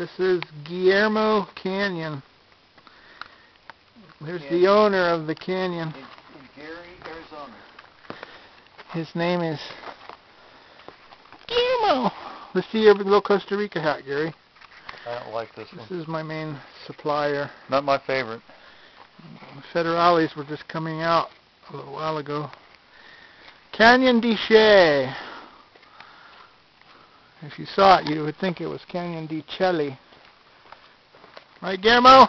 This is Guillermo Canyon. There's the owner of the canyon. In, in Gary, Arizona. His name is Guillermo. Let's see your little Costa Rica hat, Gary. I don't like this This one. This is my main supplier. Not my favorite. Federales were just coming out a little while ago. Canyon de Chelly. If you saw it, you would think it was Canyon de Chelly. Right, Guillermo?